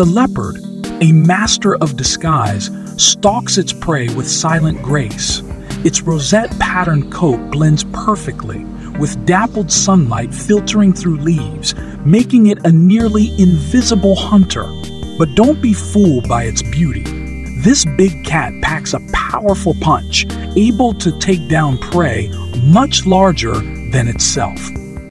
The leopard, a master of disguise, stalks its prey with silent grace. Its rosette patterned coat blends perfectly, with dappled sunlight filtering through leaves, making it a nearly invisible hunter. But don't be fooled by its beauty. This big cat packs a powerful punch, able to take down prey much larger than itself.